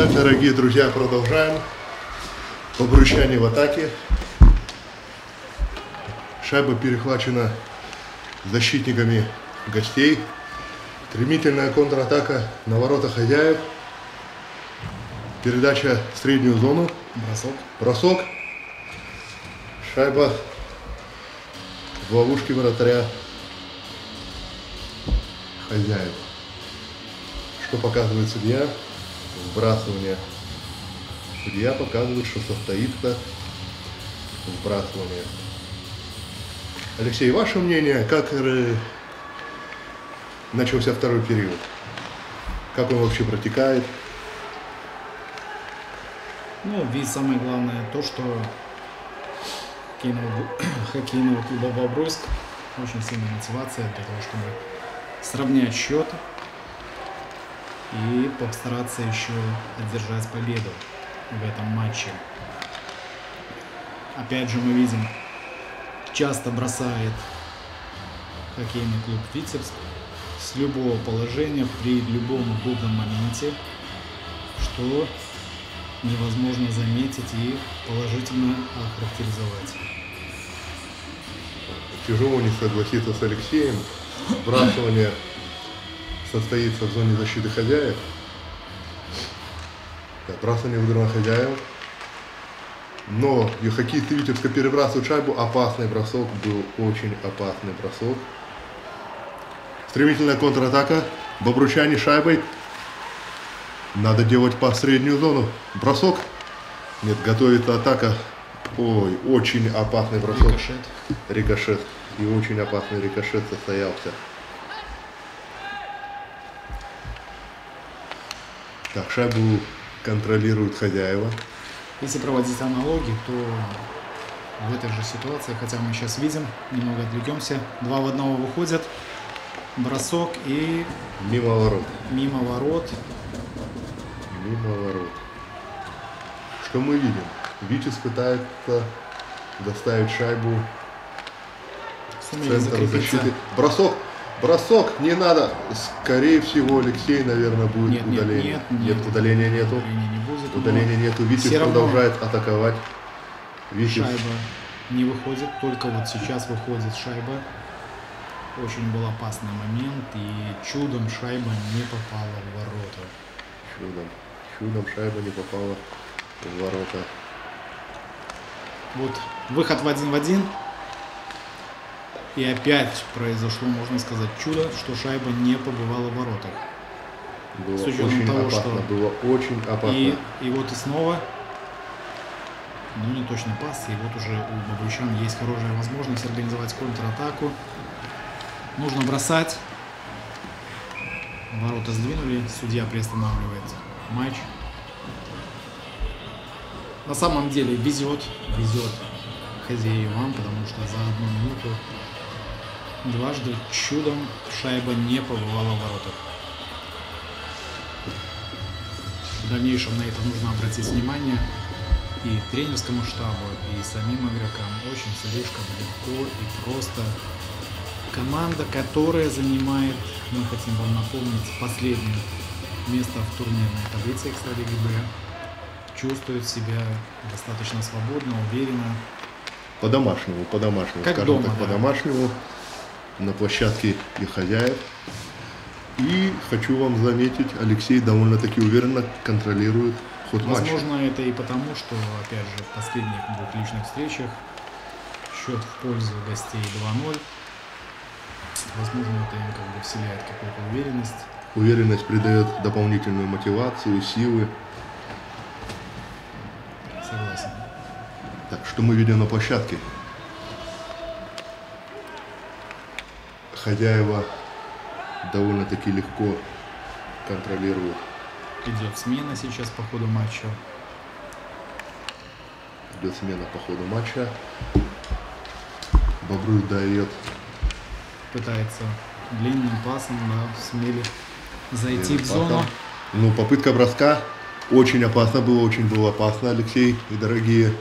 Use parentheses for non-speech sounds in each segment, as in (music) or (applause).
Итак, дорогие друзья, продолжаем. Обручание в атаке. Шайба перехвачена защитниками гостей. Стремительная контратака на ворота хозяев. Передача в среднюю зону. Бросок. Бросок. Шайба в ловушке вратаря хозяев. Что показывает судья? Вбрасывание. Судья показывает, что состоится вбрасывание. Алексей, ваше мнение, как э, начался второй период? Как он вообще протекает? Ну, ведь самое главное то, что хоккейного, (coughs) хоккейного клуба Бобруйск очень сильная мотивация для того, чтобы сравнять счет и постараться еще одержать победу в этом матче. Опять же мы видим, часто бросает хоккейный клуб Витебск с любого положения при любом удобном моменте, что невозможно заметить и положительно охарактеризовать. Тяжело не согласиться с Алексеем. Сбрасывание состоится в зоне защиты хозяев. Да, Бросание в игру хозяев. Но хоккеисты Витебска перебрасывают шайбу. Опасный бросок. Был очень опасный бросок. Стремительная контратака. Бобручане шайбой. Надо делать по среднюю зону. Бросок. Нет, готовится атака. Ой, очень опасный бросок. Рикошет. Рикошет. И очень опасный рикошет состоялся. Так, шайбу контролируют хозяева. Если проводить аналогии, то в этой же ситуации, хотя мы сейчас видим, немного отвлекемся, два в одного выходят, бросок и Мимо ворот. мимо ворот. Мимо ворот. Что мы видим? Витязь пытается доставить шайбу в центр закрепиться. защиты. Бросок! Бросок! Не надо! Скорее всего, Алексей, наверное, будет Нет, нет, удаление. нет, нет. удаления нету. Удаления не будет. Удаления нету. Витязь все равно продолжает атаковать. Витязь Шайба не выходит, только вот сейчас выходит шайба. Очень был опасный момент, и чудом шайба не попала в ворота. чудом. Чудом шайба не попала в ворота. Вот выход в один в один. И опять произошло, можно сказать, чудо, что шайба не побывала в воротах. Было С учетом очень того, опасно. что- Было очень опасно. И, и вот и снова, ну не точный пас, и вот уже у Бабручан есть хорошая возможность организовать контратаку. Нужно бросать. Ворота сдвинули, судья приостанавливает матч. На самом деле везет, везет хозяевам, потому что за одну минуту дважды чудом шайба не побывала в воротах. В дальнейшем на это нужно обратить внимание и тренерскому штабу, и самим игрокам. Очень слишком легко и просто. Команда, которая занимает, мы хотим вам напомнить, последнюю место в турнирной таблице Экстралиги Б. Чувствует себя достаточно свободно, уверенно. По-домашнему, по-домашнему, скажем дома, так, да. по-домашнему. На площадке и хозяев. И хочу вам заметить, Алексей довольно-таки уверенно контролирует ход матча. Возможно, это и потому, что, опять же, в последних двух личных встречах счет в пользу гостей 2-0. Возможно, это им как бы вселяет какую-то уверенность. Уверенность придает дополнительную мотивацию, силы. Согласен. Так, что мы видим на площадке? Хозяева довольно-таки легко контролируют. Идет смена сейчас по ходу матча. Идет смена по ходу матча. Бобруй дает Пытается длинным пасом, да, смели зайти в Пасом. зону. Ну, попытка броска очень опасно было, очень было опасно, Алексей и дорогие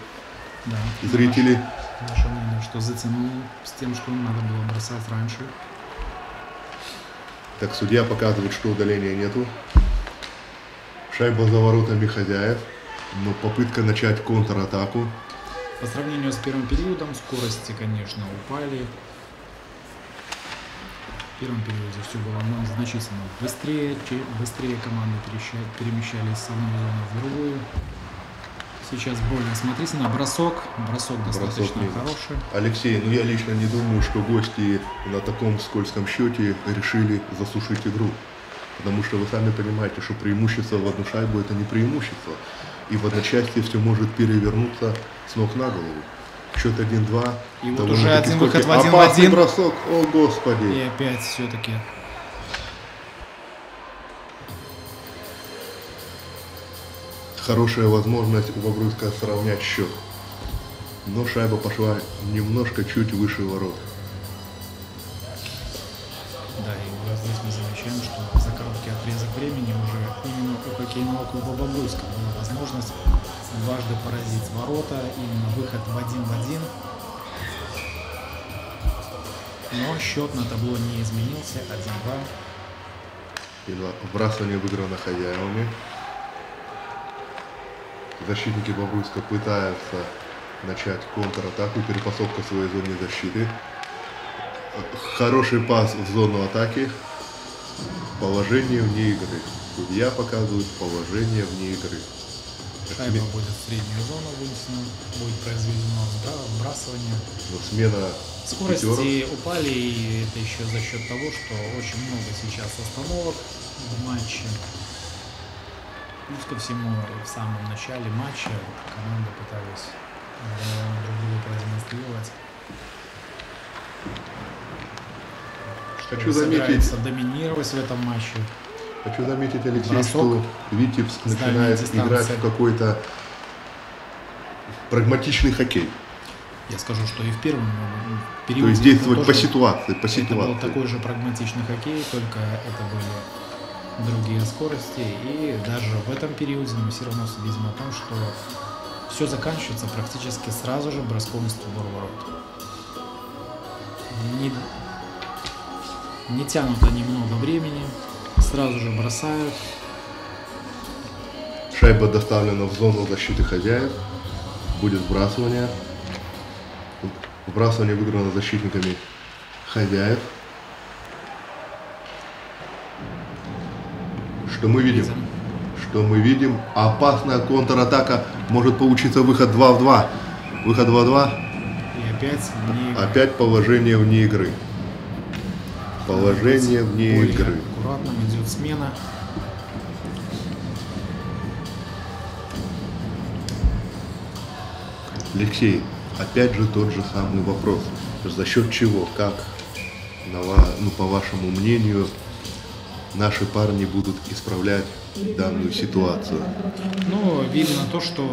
Да. зрители. Наше, наше мнение, что затянул с тем, что надо было бросать раньше. Так, судья показывает, что удаления нету. Шайба за воротами хозяев. Но попытка начать контратаку. По сравнению с первым периодом скорости, конечно, упали. В первом периоде все было ну, значительно быстрее, быстрее команды перемещались с одной зоны в другую. Сейчас более смотрительно. Бросок. Бросок достаточно мимо. хороший. Алексей, ну я лично не думаю, что гости на таком скользком счете решили засушить игру. Потому что вы сами понимаете, что преимущество в одну шайбу это не преимущество. И в одночасье все может перевернуться с ног на голову. Счет 1-2. И вот уже один выход в один в один. бросок, о господи. И опять все-таки Хорошая возможность у Бобруйска сравнять счет. Но шайба пошла немножко чуть выше ворот. Да, и вот здесь мы замечаем, что за короткий отрезок времени уже именно у хоккейного клуба Бобруйска была возможность дважды поразить ворота, именно выход в один в один. Но счет на табло не изменился, 1-2. И Вбрасывание выиграно хозяевами. Защитники Бобруйска пытаются начать контратаку, перепасовка в своей зоне защиты. Хороший пас в зону атаки. Положение вне игры. Судья показывает положение вне игры. Шайба будет в среднюю зону вынесена, будет произведено вбрасывание. Но смена Скорости пятерок. упали, и это еще за счет того, что очень много сейчас остановок в матче. Плюс ко всему, в самом начале матча команды пытались э, друг друга продемонстрировать. Хочу заметить- собираются доминировать в этом матче. Хочу заметить, Алексей, Бросок что Витебск начинает дистанции. играть в какой-то прагматичный хоккей. Я скажу, что и в первом э, То периоде есть это действовать по ситуации, по Это был ситуации. такой же прагматичный хоккей, только это были другие скорости. И даже в этом периоде мы все равно видим о том, что все заканчивается практически сразу же броском в створ ворот. Не, не тянут они много времени, сразу же бросают. Шайба доставлена в зону защиты хозяев. Будет вбрасывание. Вбрасывание выиграно защитниками хозяев. Что мы видим? Что мы видим? Опасная контратака. Может получиться выход 2 в 2. Выход 2 в 2. И опять не Опять положение вне игры. Положение вне игры. аккуратным идет смена. Алексей, опять же тот же самый вопрос. За счет чего, как, на ну, по вашему мнению, наши парни будут исправлять данную ситуацию? Ну, видно то, что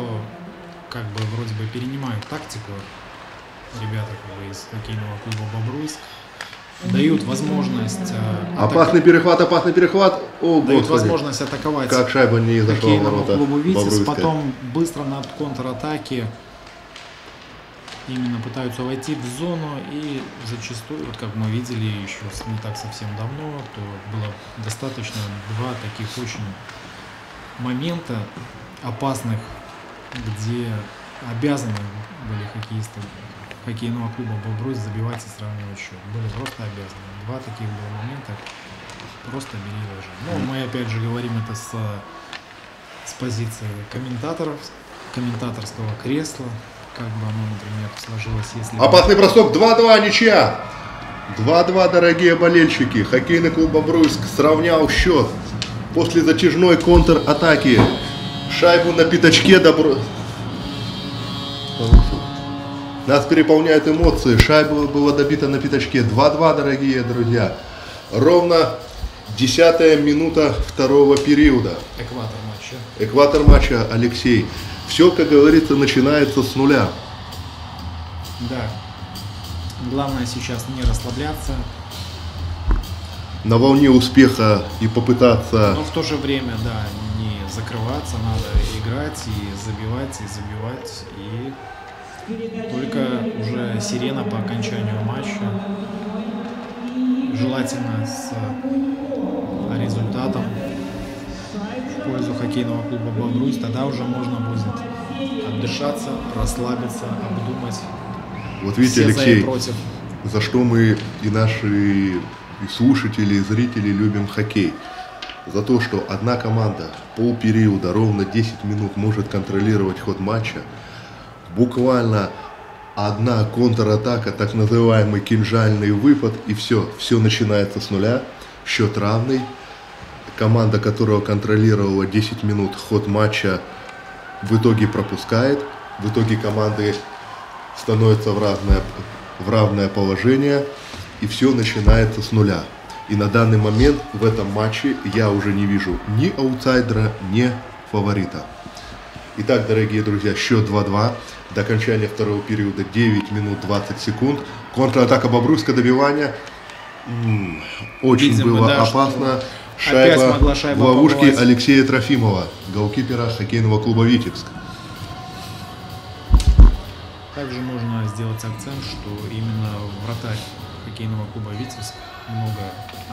как бы вроде бы перенимают тактику ребята как бы из хоккейного клуба Бобруйск. Дают возможность, э, атак- Опасный перехват, опасный перехват. О, дают господи. возможность атаковать Как шайба не зашла в ворота клубу Витязь, потом быстро на контратаке именно пытаются войти в зону и зачастую, вот как мы видели еще не так совсем давно, то было достаточно два таких очень момента опасных, где обязаны были хоккеисты хоккейного клуба «Бобрусь» забивать и сравнивать счет. Были просто обязаны. Два таких было момента, просто бери ложи. Ну, мы опять же говорим это с, с позиции комментаторов, комментаторского кресла, как бы оно, например, сложилось, если... Опасный бросок 2-2, ничья! 2-2, дорогие болельщики. Хоккейный клуб «Бобруйск» сравнял счет после затяжной контр-атаки. Шайбу на пятачке добро... Нас переполняют эмоции. Шайба была добита на пятачке. 2-2, дорогие друзья. Ровно десятая минута второго периода. Экватор матча. Экватор матча, Алексей. Все, как говорится, начинается с нуля. Да. Главное сейчас не расслабляться, На волне успеха и попытаться... но в то же время, да, не закрываться, надо играть и забивать, и забивать, и только уже сирена по окончанию матча, желательно с результатом в пользу хоккейного клуба «Бобруйс», тогда уже можно будет отдышаться, расслабиться, обдумать Вот видите, все за и Алексей, против. за что мы и наши и слушатели, и зрители любим хоккей. За то, что одна команда полпериода, ровно 10 минут может контролировать ход матча. Буквально одна контратака, так называемый кинжальный выпад, и все, все начинается с нуля. Счет равный. Команда, которая контролировала 10 минут ход матча, в итоге пропускает. В итоге команды становятся в равное, в равное положение, и все начинается с нуля. И на данный момент в этом матче я уже не вижу ни аутсайдера, ни фаворита. Итак, дорогие друзья, счет 2-2. До окончания второго периода 9 минут 20 секунд. Контратака Бобруйска, добивание. М, Очень Видимо, было да, что опасно. опять Шайба могла шайба в ловушке побывать. Алексея Трофимова, голкипера хоккейного клуба «Витебск». Также можно сделать акцент, что именно вратарь хоккейного клуба «Витебск» много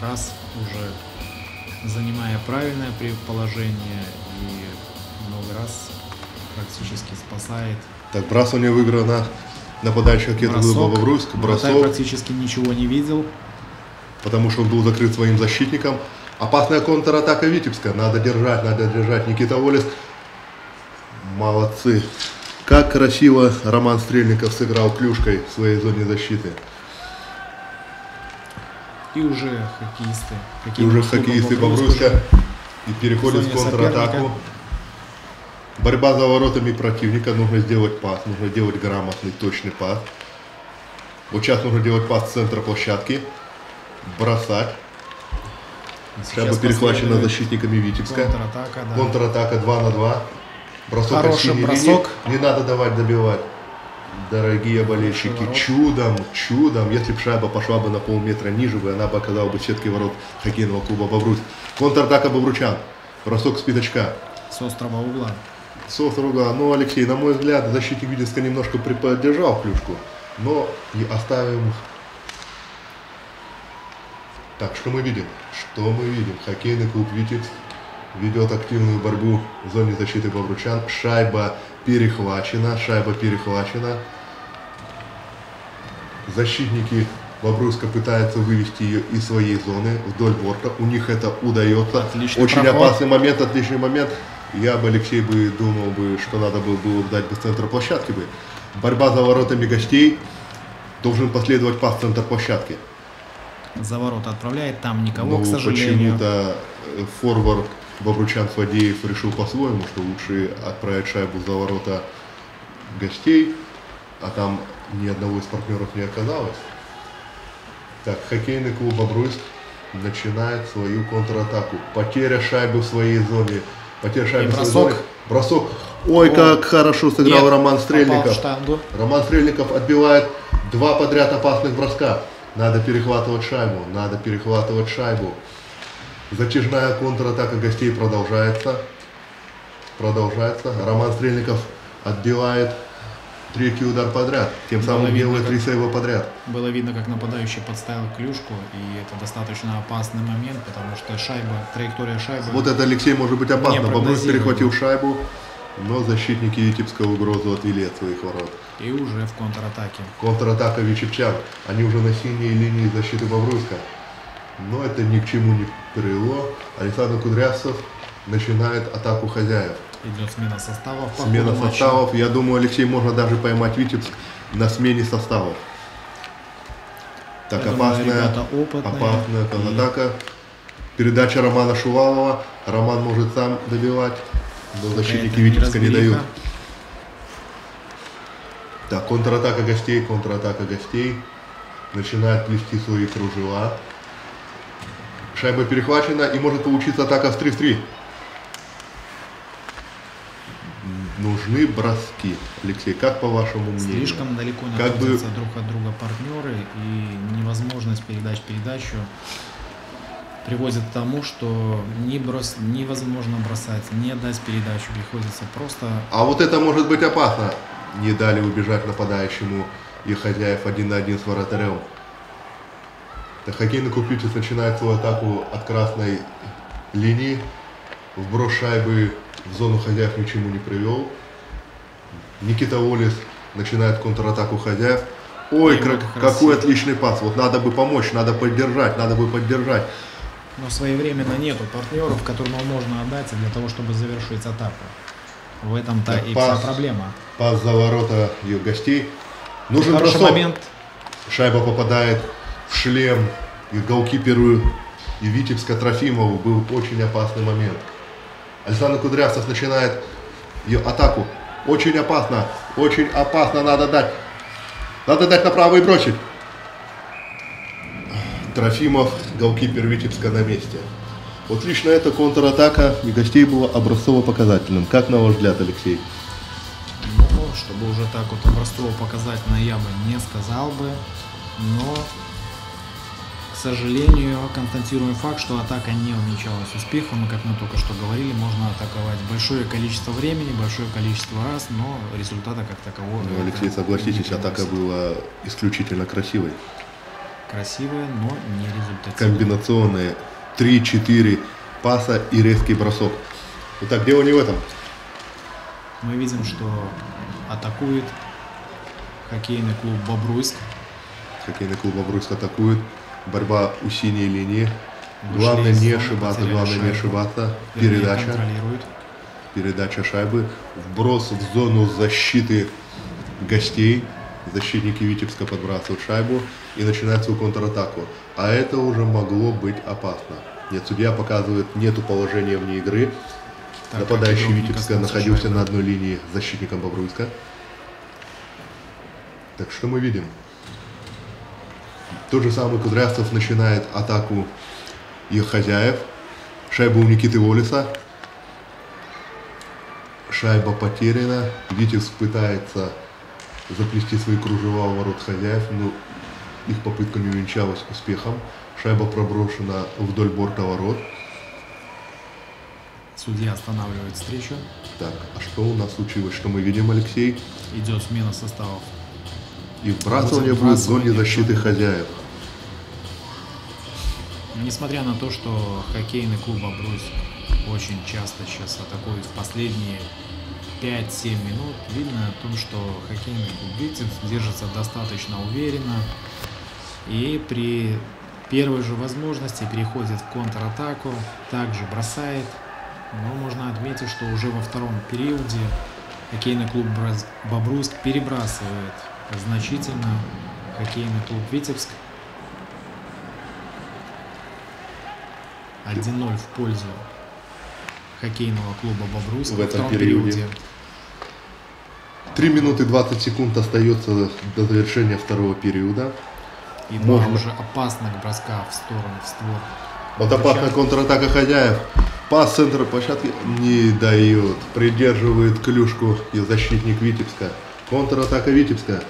раз уже занимая правильное при- положение и много раз практически спасает Так, бросание выиграно нападающий хоккейного клуба бросок. «Бобруйск». Вратарь Бросок. практически ничего не видел. потому что он был закрыт своим защитником. Опасная контратака Витебска. Надо держать, надо держать. Никита Волес. Молодцы. Как красиво Роман Стрельников сыграл клюшкой в своей зоне защиты. И уже хоккеисты. И хоккейного уже хоккеисты «Бобруйск» Бобруйска и переходят в контратаку. Борьба за воротами противника. Нужно сделать пас. Нужно делать грамотный, точный пас. Вот сейчас нужно делать пас с центра площадки. Бросать. Сейчас Шайба перехвачена защитниками Витебска. Контратака, да. Контратака 2 на 2. Бросок Хороший бросок. линии. Не надо давать добивать. Дорогие болельщики, чудом, чудом, если бы шайба пошла бы на полметра ниже, бы, она бы оказалась бы в сетке ворот хоккейного клуба Бобруйск. Контратака Бобручан. Бросок с пятачка. С острого угла. Сос руга. Ну, Алексей, на мой взгляд, защитник Витебска немножко приподдержал клюшку, но не оставим. Так, что мы видим? Что мы видим? Хоккейный клуб Витебск ведет активную борьбу в зоне защиты Бобручан. Шайба перехвачена, шайба перехвачена. Защитники Бобруйска пытаются вывести ее из своей зоны вдоль борта. У них это удается. Отличный Очень проход. опасный момент, отличный момент. Я бы, Алексей, бы думал бы, что надо было бы дать бы с центра площадки бы. Борьба за воротами гостей. Должен последовать пас центр площадки. За ворота отправляет, там никого, Но к сожалению. Ну, почему-то э, форвард Бобручан Фадеев решил по-своему, что лучше отправить шайбу за ворота гостей, а там ни одного из партнеров не оказалось. Так, хоккейный клуб Бобруйск начинает свою контратаку. Потеря шайбы в своей зоне. Потеря шайбы в своей бросок. зоне. Бросок. Ой, О. как хорошо сыграл Нет, Роман Стрельников. Роман Стрельников отбивает два подряд опасных броска. Надо перехватывать шайбу, надо перехватывать шайбу. Затяжная контратака гостей продолжается. Продолжается. Роман Стрельников отбивает Третий удар подряд. Тем Было самым видно, делает три сейва подряд. Было видно, как нападающий подставил клюшку, и это достаточно опасный момент, потому что шайба, траектория шайбы... Вот это Алексей может быть опасно. Непрогнозируемо. перехватил шайбу, но защитники Витебска угрозу отвели от своих ворот. И уже в контратаке. Контратака Вичевчан. Они уже на синей линии защиты Бобруйска. Но это ни к чему не привело. Александр Кудрявцев начинает атаку хозяев. Идет смена составов. Смена ходу матча. составов. Я думаю, Алексей можно даже поймать Витебск на смене составов. Так, Я думаю, опасная, опытные. опасная И контратака. Передача Романа Шувалова. Роман может сам добивать, но защитники Витебска не дают. Так, контратака гостей, контратака гостей. Начинает плести свои кружева. Шайба перехвачена и может получиться атака в 3 в 3. Нужны броски. Алексей, как по вашему мнению? Слишком далеко Как бы- друг от друга партнеры, и невозможность передач передачу приводит к тому, что не брос... невозможно бросать, не дать передачу, приходится просто А вот это может быть опасно. Не дали убежать нападающему и хозяев один на один с вратарем. Так, хоккейный «Витязь» начинает свою атаку от красной линии. Вброс шайбы в зону хозяев ни к чему не привел. Никита Олис начинает контратаку хозяев. Ой, как- какой отличный пас. Вот надо бы помочь, надо поддержать, надо бы поддержать. Но своевременно нету партнеров, которым можно отдать для того, чтобы завершить атаку. В этом-то и пас. вся проблема. Пас за ворота ее гостей. Нужен Хороший бросок. момент. Шайба попадает в шлем и голкиперу и Витебска Трофимову. Был очень опасный момент. Александр Кудрявцев начинает ее атаку. Очень опасно. Очень опасно. Надо дать. Надо дать направо и бросить. Трофимов, голкипер Витебска на месте. Вот лично эта контратака и гостей была образцово-показательным. Как на ваш взгляд, Алексей? Ну, чтобы уже так вот образцово показательно я бы не сказал бы, но, к сожалению, констатируем факт, что атака не увенчалась успехом, и как мы только что говорили, можно атаковать большое количество времени, большое количество раз, но результата как такового... Ну, Алексей, согласитесь, атака была исключительно красивой. Красивая, но не результативная. комбинационные 3-4 паса и резкий бросок. Итак, дело не в этом. Мы видим, что атакует хоккейный клуб «Бобруйск». Хоккейный клуб Бобруйск атакует. Борьба у синей линии. Вышли Главное не ошибаться, главное не шайбу. ошибаться. Вернее, Передача. Передача шайбы. Вброс в зону защиты гостей. Защитники Витебска подбрасывают шайбу и начинают свою контратаку. А это уже могло быть опасно. Нет, судья показывает, нету положения вне игры. Так, Нападающий не Витебска находился шайбы. на одной линии с защитником Бобруйска. Так что мы видим? Тот же самый Кудрявцев начинает атаку их хозяев. Шайба у Никиты Волиса. Шайба потеряна. Витязь пытается заплести свои кружева у ворот хозяев, но их попытка не увенчалась успехом. Шайба проброшена вдоль борта ворот. Судья останавливает встречу. Так, а что у нас случилось? Что мы видим, Алексей? Идет смена составов. И вбрасывание будет в зоне защиты хозяев. Несмотря на то, что хоккейный клуб «Бобруйск» очень часто сейчас атакует в последние 5-7 минут, видно о том, что хоккейный клуб «Витязь» держится достаточно уверенно и при первой же возможности переходит в контратаку, также бросает. Но можно отметить, что уже во втором периоде хоккейный клуб «Бобруйск» перебрасывает значительно хоккейный клуб «Витебск» 1-0 в пользу хоккейного клуба «Бобруйск» В во этом втором периоде. периоде. 3 минуты 20 секунд остается до завершения второго периода. И Можно. уже опасных броска в сторону, в створ. Вот опасная контратака хозяев. Пас центра площадки не дает. Придерживает клюшку и защитник Витебска. Контратака Витебска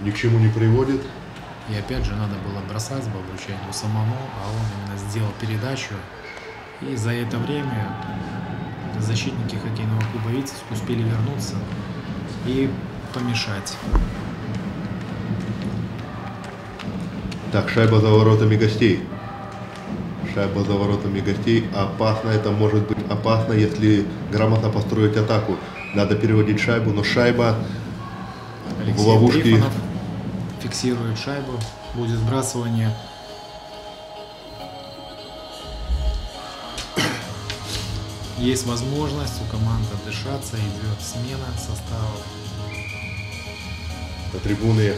ни к чему не приводит. И опять же надо было бросать Бобручанину самому, а он именно сделал передачу. И за это время защитники хоккейного клуба «Витязь» успели вернуться и помешать. Так, шайба за воротами гостей. Шайба за воротами гостей. Опасно это может быть опасно, если грамотно построить атаку. Надо переводить шайбу, но шайба Алексей в ловушке. Трифонов фиксирует шайбу. Будет сбрасывание. Есть возможность у команды дышаться, идет смена составов. на трибуны.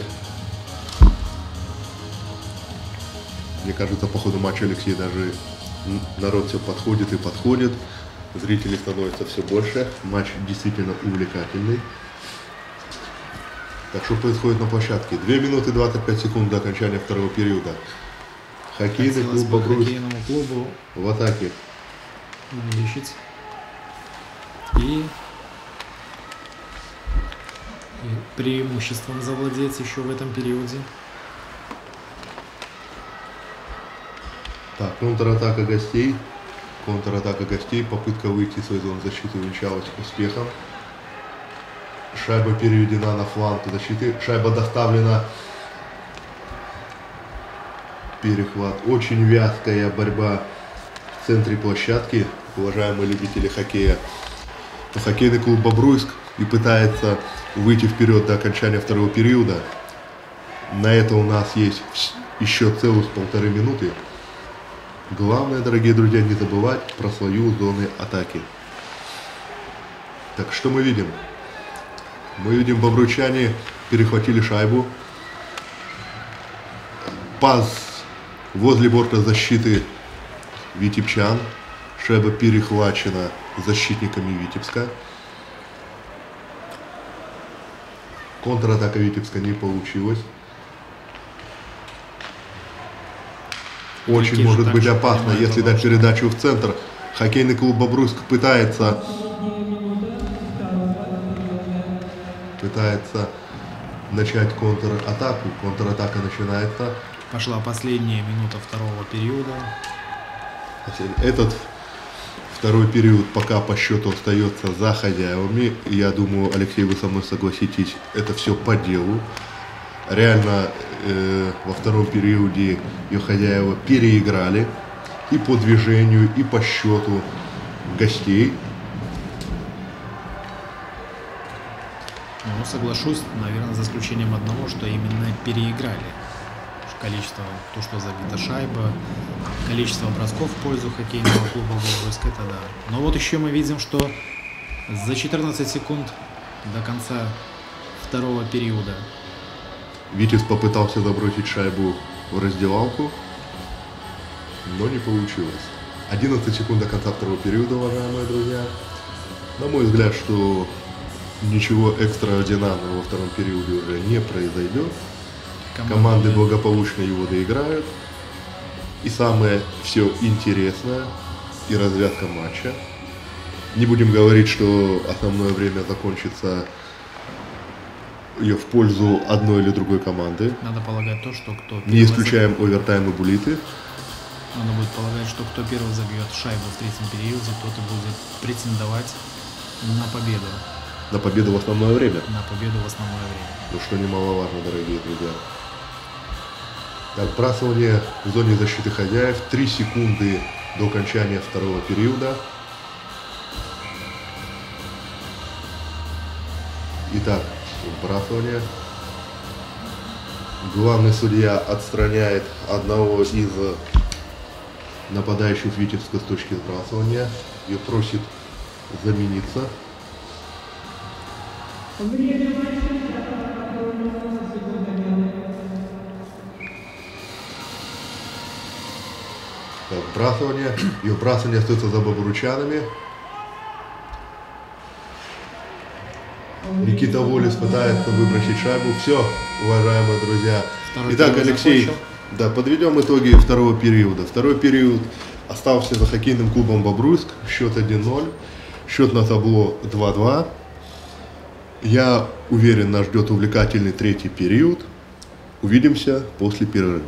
Мне кажется, по ходу матча Алексей даже народ все подходит и подходит. Зрителей становится все больше. Матч действительно увлекательный. Так что происходит на площадке? 2 минуты 25 секунд до окончания второго периода. Хоккейный Хотелось клуб «Бобруйск» клубу в атаке. увеличить. И, и преимуществом завладеть еще в этом периоде. Так, контратака гостей. Контратака гостей. Попытка выйти из своей зоны защиты увенчалась успехом. Шайба переведена на фланг защиты. Шайба доставлена. Перехват. Очень вязкая борьба в центре площадки. Уважаемые любители хоккея. Хоккейный клуб Бобруйск и пытается выйти вперед до окончания второго периода. На это у нас есть еще целых полторы минуты. Главное, дорогие друзья, не забывать про свою зону атаки. Так, что мы видим? Мы видим, бобручане перехватили шайбу. Пас возле борта защиты Витебчан. Шайба перехвачена защитниками Витебска. Контратака Витебска не получилась. Очень Какие же может быть опасно, если дать передачу в центр. Хоккейный клуб Бобруйск пытается пытается начать контратаку. Контратака начинается. Пошла последняя минута второго периода. Этот второй период пока по счету остается за хозяевами. Я думаю, Алексей, вы со мной согласитесь, это все по делу. Реально э, во втором периоде ее хозяева переиграли и по движению, и по счету гостей. Ну, соглашусь, наверное, за исключением одного, что именно переиграли. Количество, то, что забита шайба, количество бросков в пользу хоккейного клуба Бобруйск, это да. Но вот еще мы видим, что за 14 секунд до конца второго периода Витязь попытался забросить шайбу в раздевалку, но не получилось. 11 секунд до конца второго периода, уважаемые друзья. На мой взгляд, что ничего экстраординарного во втором периоде уже не произойдет. Команды благополучно его доиграют. И самое все интересное и развязка матча. Не будем говорить, что основное время закончится ее в пользу одной или другой команды. Надо полагать то, что кто Не исключаем овертайм и булиты. Надо будет полагать, что кто первый забьет шайбу в третьем периоде, тот и будет претендовать на победу. На победу в основное время. На победу в основное время. Ну что немаловажно, дорогие друзья. Так, вбрасывание в зоне защиты хозяев. 3 секунды до окончания второго периода. Итак, вбрасывание. Главный судья отстраняет одного из нападающих Витебска с точки сбрасывания и просит замениться. Так, вбрасывание. И вбрасывание остается за бобручанами. Никита Волес пытается выбросить шайбу. Все, уважаемые друзья. Второй Итак, Алексей, закончил. да, подведем итоги второго периода. Второй период остался за хоккейным клубом Бобруйск. Счет 1-0. Счет на табло 2-2. Я уверен, нас ждет увлекательный третий период. Увидимся после перерыва.